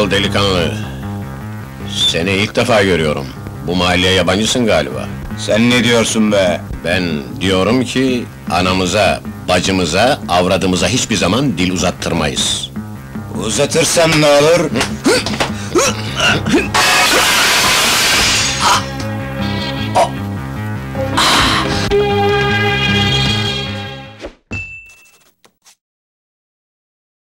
ol delikanlı. Seni ilk defa görüyorum. Bu mahalleye yabancısın galiba. Sen ne diyorsun be? Ben diyorum ki anamıza, bacımıza, avradımıza hiçbir zaman dil uzattırmayız. Uzatırsam ne olur?